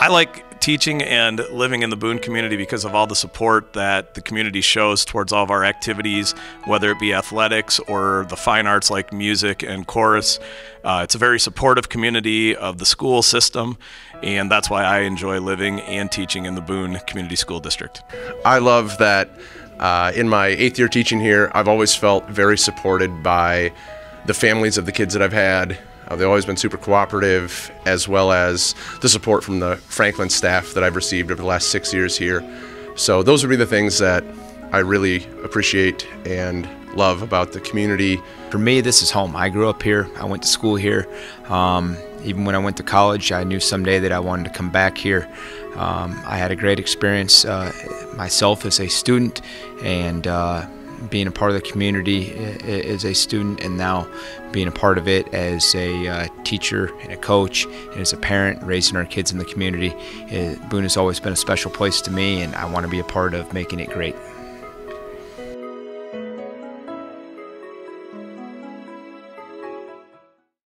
I like teaching and living in the Boone community because of all the support that the community shows towards all of our activities, whether it be athletics or the fine arts like music and chorus. Uh, it's a very supportive community of the school system, and that's why I enjoy living and teaching in the Boone Community School District. I love that uh, in my eighth year teaching here, I've always felt very supported by the families of the kids that I've had. Uh, they've always been super cooperative, as well as the support from the Franklin staff that I've received over the last six years here. So, those would be the things that I really appreciate and love about the community. For me, this is home. I grew up here, I went to school here. Um, even when I went to college, I knew someday that I wanted to come back here. Um, I had a great experience uh, myself as a student, and uh, being a part of the community as a student and now being a part of it as a uh, teacher and a coach and as a parent raising our kids in the community. Boone has always been a special place to me and I want to be a part of making it great.